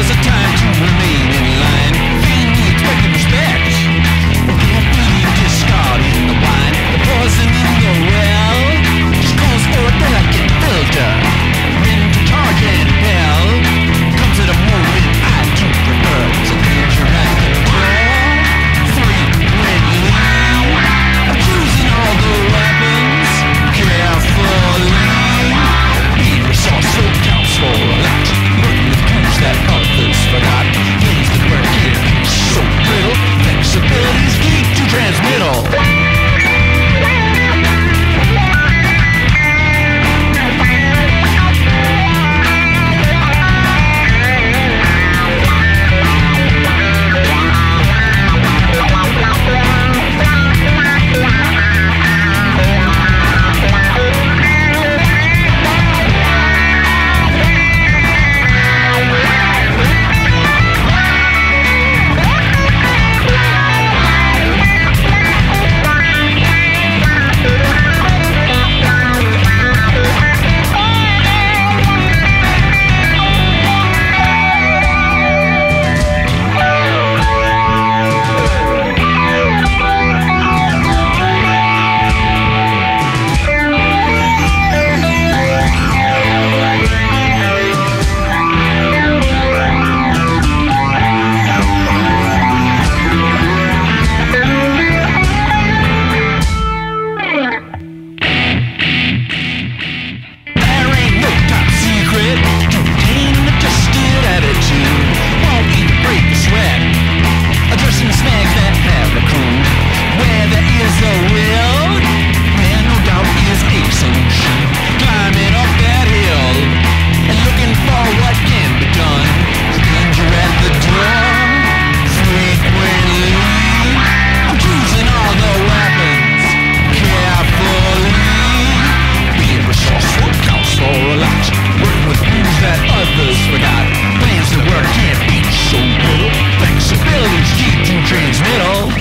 There's a time. Middle.